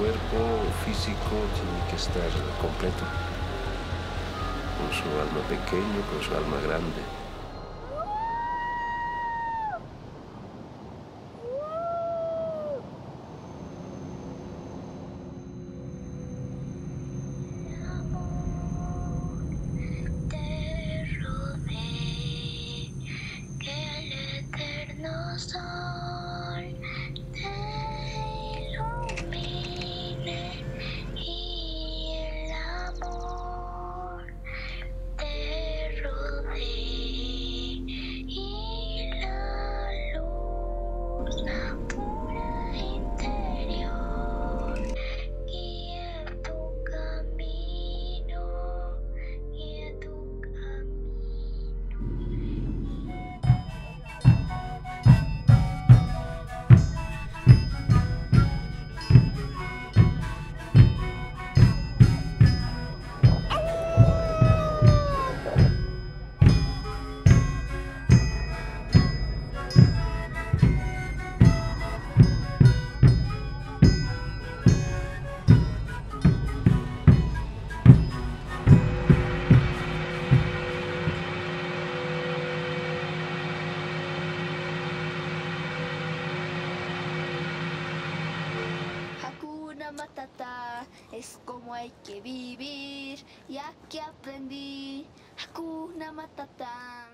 cuerpo físico tiene que estar completo, con su alma pequeño, con su alma grande. Hakuna Matata es como hay que vivir. Y aquí aprendí. Hakuna Matata.